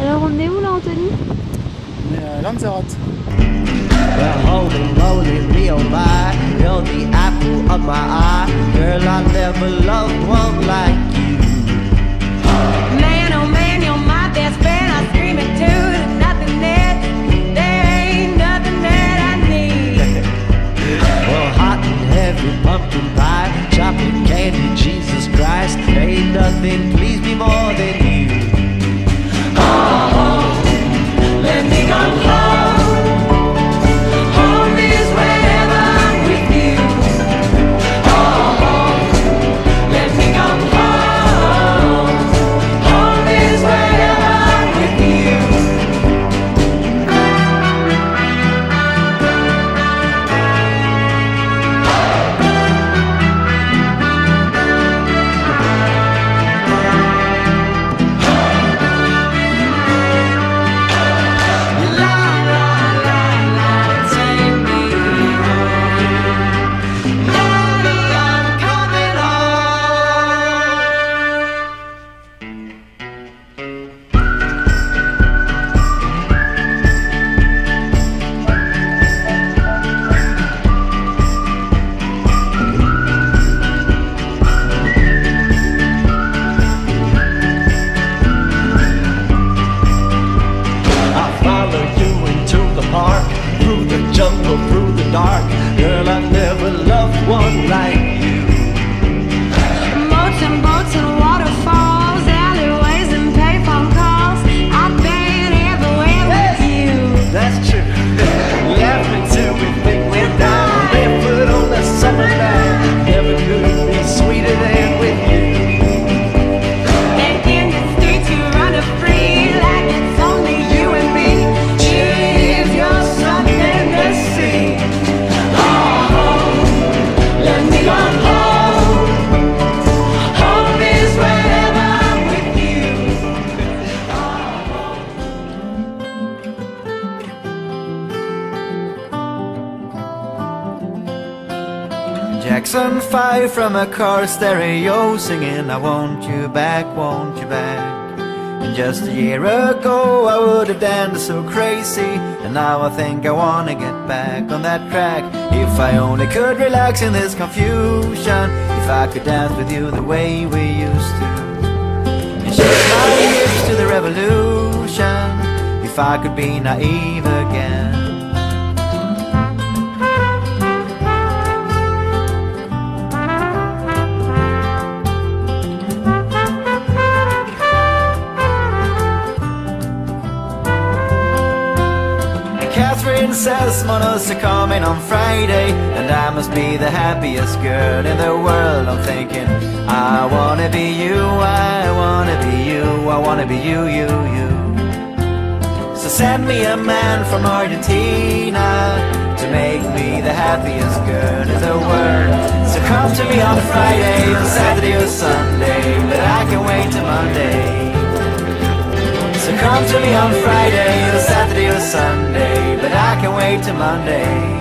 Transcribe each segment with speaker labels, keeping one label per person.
Speaker 1: Alors on est où là Anthony?
Speaker 2: On est à Lanzarote.
Speaker 3: Well, holy moly, me oh my, you're the apple of my eye. Girl, I never loved one like you. Dark.
Speaker 4: Jackson 5 from a car stereo singing I want you back, want you back. And just a year ago I would have danced so crazy And now I think I wanna get back on that track. If I only could relax in this confusion If I could dance with you the way we used to. And my hips to the revolution If I could be naive again Catherine says Monos are coming on Friday And I must be the happiest girl in the world. I'm thinking I wanna be you, I wanna be you I wanna be you, you, you. So send me a man from Argentina To make me the happiest girl in the world. So come to me on Friday, or Saturday or Sunday But I can wait till Monday come to me on Friday or Saturday or Sunday, but I can wait till Monday.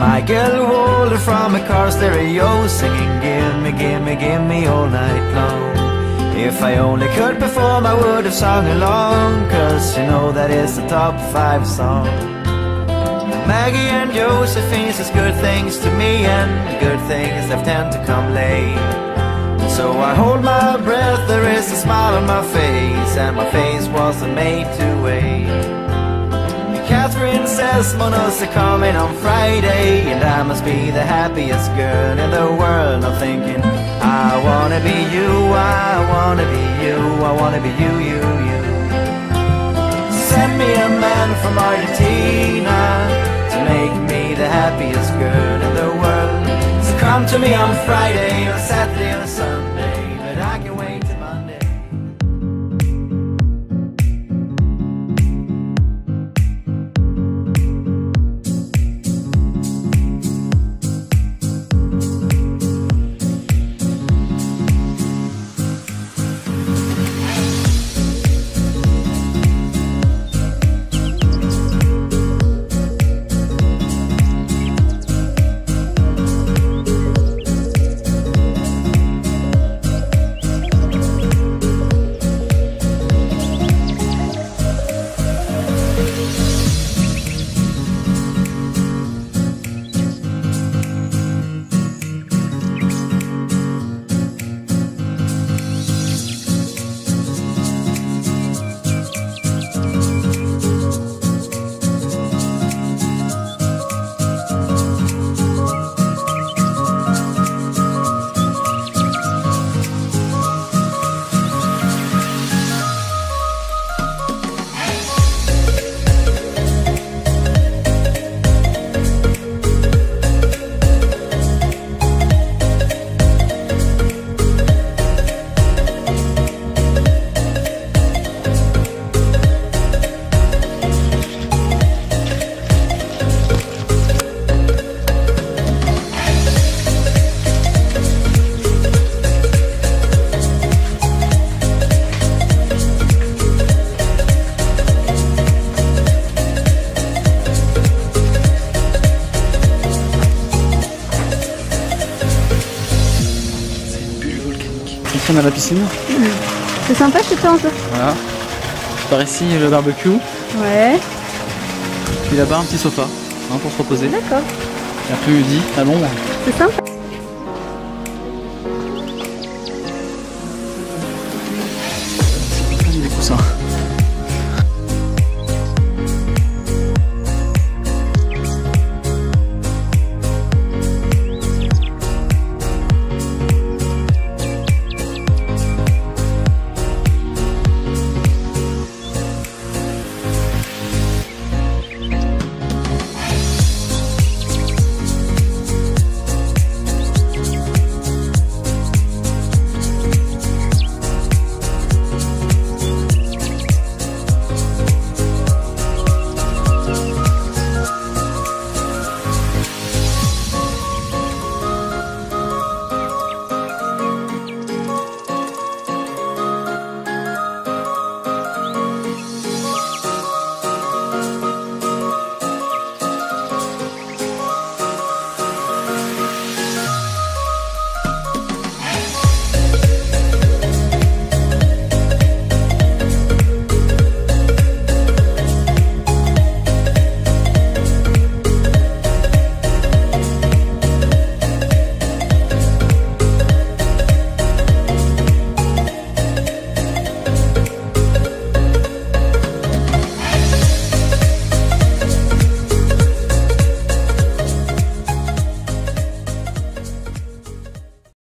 Speaker 4: Michael Walden from a car stereo singing Gimme, gimme, gimme all night long If I only could perform I would have sung along Cause you know that is the top five song. Maggie and Josephine says good things to me And good things that tend to come late. So I hold my breath, there is a smile on my face And my face wasn't made to wait. Catherine says Monos are coming on Friday must be the happiest girl in the world. I'm thinking I wanna be you, I wanna be you I wanna be you, you, you. Send me a man from Argentina To make me the happiest girl in the world. So come to me on Friday or Saturday or Sunday
Speaker 2: on a la piscine.
Speaker 1: C'est sympa un peu
Speaker 2: Voilà. Par ici, le barbecue.
Speaker 1: Ouais,
Speaker 2: Puis là-bas, un petit sofa hein, pour se reposer.
Speaker 1: d'accord.
Speaker 2: L'après-midi, à l'ombre.
Speaker 1: C'est sympa.